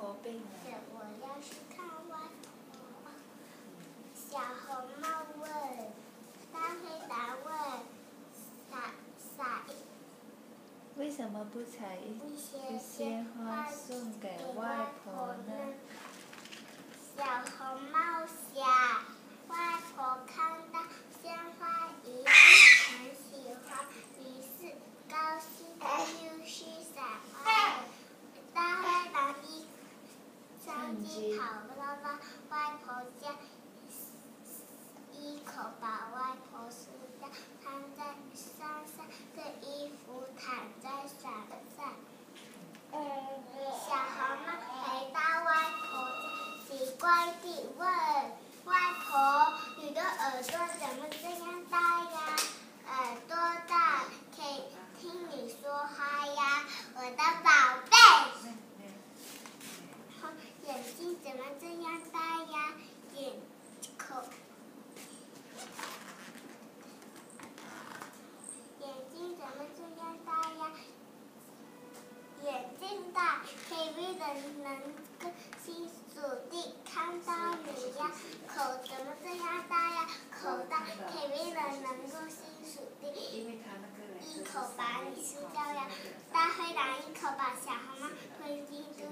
我要去看外婆。小红帽问，大灰狼问，撒撒一为什么不采一一些鲜花送给外婆呢？小红帽想，外婆看到鲜花一定很喜欢，于是高兴就去采花了。大灰狼一上机跑到了外婆家，一口把外婆吃掉，躺在山上的衣服躺在山上。小红帽回到外婆家，奇怪地问外婆：“你的耳朵怎么这样大呀？耳朵大可以听你说话呀，我的宝贝。眼睛怎么这样大呀？眼口。眼睛怎么这样大呀？眼睛大，可以为了能够清楚地看到你呀。口怎么这样大呀？口大，可以为了能够清楚地一口把你吃掉呀。大灰狼一口把小红帽吞进肚